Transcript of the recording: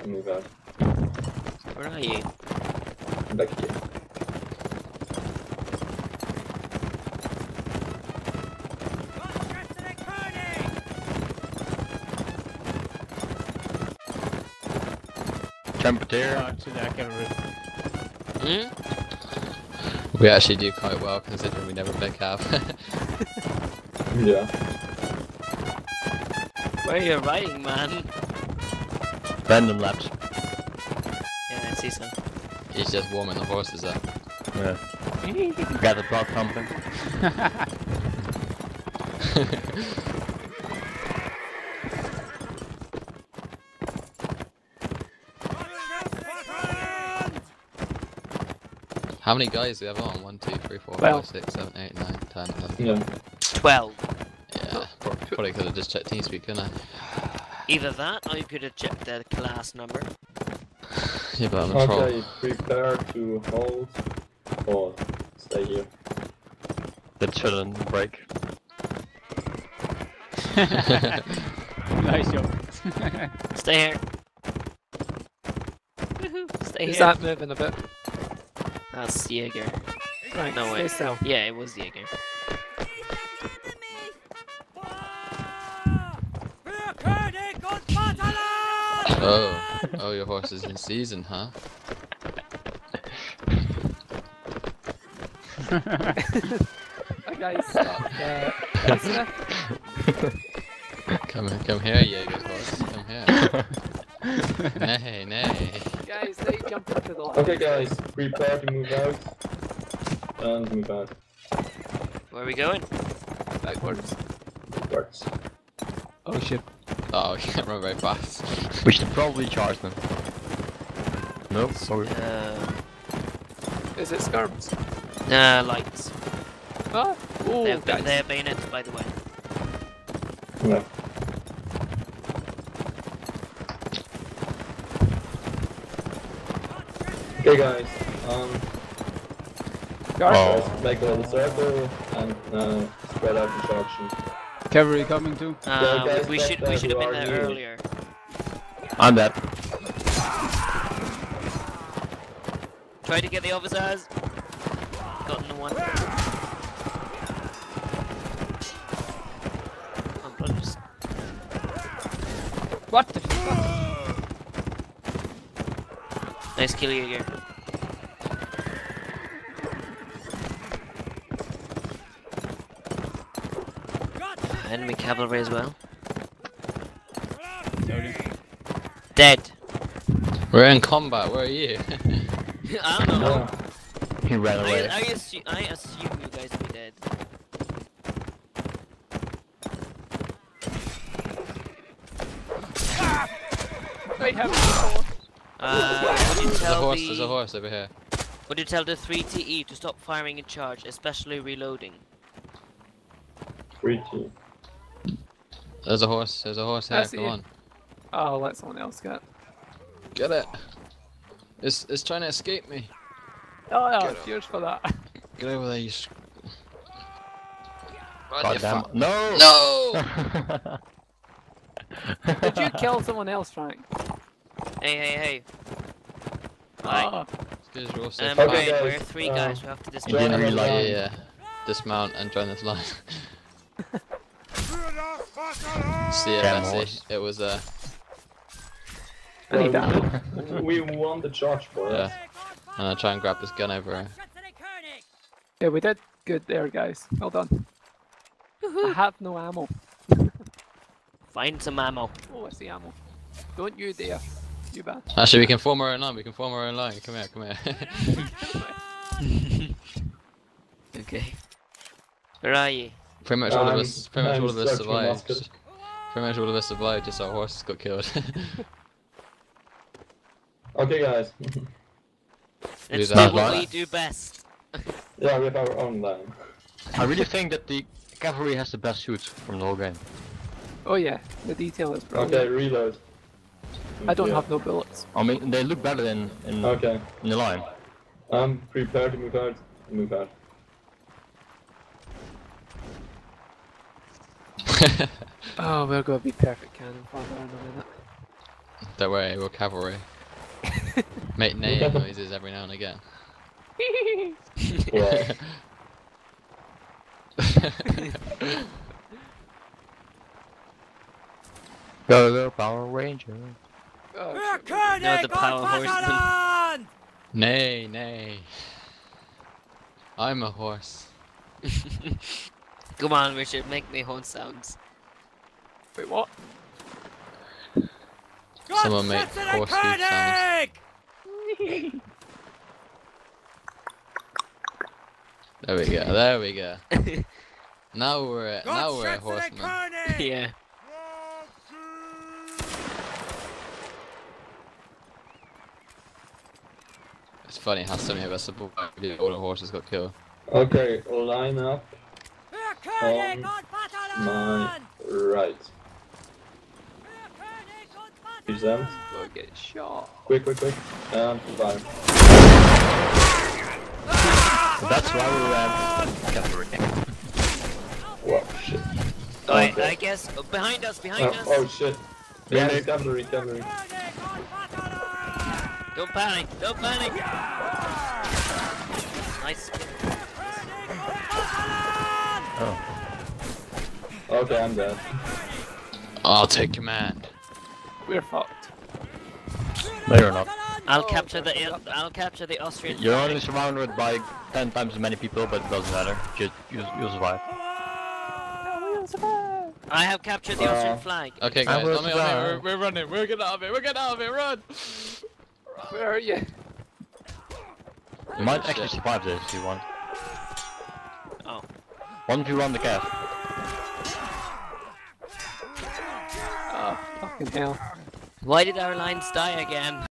and move out. Where are you? Back here. Trumpeter. Actually, I. Hmm? We actually do quite well considering we never pick up. Yeah. Where are you riding, man? Random laps. Yeah, I see some. He's just warming the horses up. Yeah. Got the block pumping. How many guys do we have on? 1, 2, 3, 4, 5, 6, 7, 8, 9, 10, 11. Yeah. 12. Yeah, probably could have just checked TeamSpeak, couldn't I? Either that, or you could have checked the class number. Yeah, but I'm a troll. Okay, prepare to hold or stay here. The children break. nice job. Stay here. Woohoo, Stay Is here. that moving a bit? That's Jaeger. Right, No stay way. still. Yeah, it was Jaeger. Oh, oh, your horse is in season, huh? That guy's uh, listener. Come, come here, Jaeger's horse. Come here. nay, nay. Guys, they jumped into the line. Okay, guys, prepare to move out and move out. Where are we going? Backwards. Backwards. oh shit. Oh, you can't run very fast. We should probably charge them. No, sorry. Uh, Is it skirms? uh lights. Oh, oh They're, guys. they're bayonets, by the way. Yeah. Okay, guys. Um, Guard. Oh. guys, make a little circle and uh, spread out the charge. Cavalry coming too. Uh, guys, we should we should have been there earlier. I'm dead. Try to get the officers. Gotten the one. I'm just- What the fuck? Nice kill, Jaeger. Enemy cavalry as well. Dead. We're in combat, where are you? I don't know. Yeah. He ran I, away. I, assu- I assume you guys will be dead. They have before. Uh, would you There's a horse, the there's a horse over here. would you tell the 3TE to stop firing in charge, especially reloading? Three T. There's a horse, there's a horse I here, come it. on. Oh, I'll let someone else get. it. Get it. It's, it's trying to escape me. Oh, no, Get it. cheers for that. Get over there, you s- God damn. fuck- No! No! Did you kill someone else, Frank? Hey, hey, hey. Right. Oh, It's 'cause you're also Um, fat. Okay, Brian, we're three guys who have to You didn't Join really us like Yeah, yeah. Dismount and join this line. See ya, Damn Bessie. It was, uh, I need that. we won the charge for yeah. us. I'm gonna try and grab this gun over here. Yeah, we did good there, guys. Well done. I have no ammo. Find some ammo. Oh, I see ammo. Don't you dare. You bad. Actually, we can form our own line. We can form our own line. Come here, come here. Okay. Where are you? Pretty much all of Um, us. Pretty much all of us survived. Pretty much all of us survived. Just our horses got killed. Okay, guys. Let's do that. what we do best. yeah, we have our own line. I really think that the cavalry has the best suits from the whole game. Oh yeah, the detail is brilliant. Okay, reload. I don't Yeah. have no bullets. I mean, they look better than in, Okay. in the line. Um, prepare to move out. Move out. Oh, we're gonna be perfect cannon fodder in a minute. Don't worry, we're cavalry. Make neighing noises every now and again. Well, Go the Power Ranger. Oh, No, the power horseman. Nay, nay. I'm a horse. Come on, Richard, make me horn sounds. Wait, what? Someone make horse hoof sounds. There we go, there we go. Now we're at, now we're a horseman. yeah. It's funny how so many of us support all the horses got killed. okay, line up on my right. Present. Go get shot. Quick, quick, quick. And fire. That's why we ran cavalry. Wow, shit. Alright, Okay. I guess uh, behind us, behind Oh, us. oh shit. Yeah, Yeah, cavalry, cavalry. Don't panic, don't panic. Nice. Okay, I'm dead. I'll take command. We're fucked. No, you're not. I'll capture the I'll capture the Austrian. You're only surrounded by 10 times as many people, but it doesn't matter. You, you, you'll survive. I have captured the Uh, Austrian flag. Okay guys, will on me, on me, we're, we're running, we're getting out of it, we're getting out of it, run! Where are you? You might actually survive this if you want. Oh. Once you run the calf. Fucking hell. Why did our lines die again?